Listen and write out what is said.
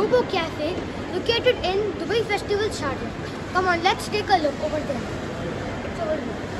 Robo Cafe located in Dubai Festival Sharjah. Come on, let's take a look over there. It's over here.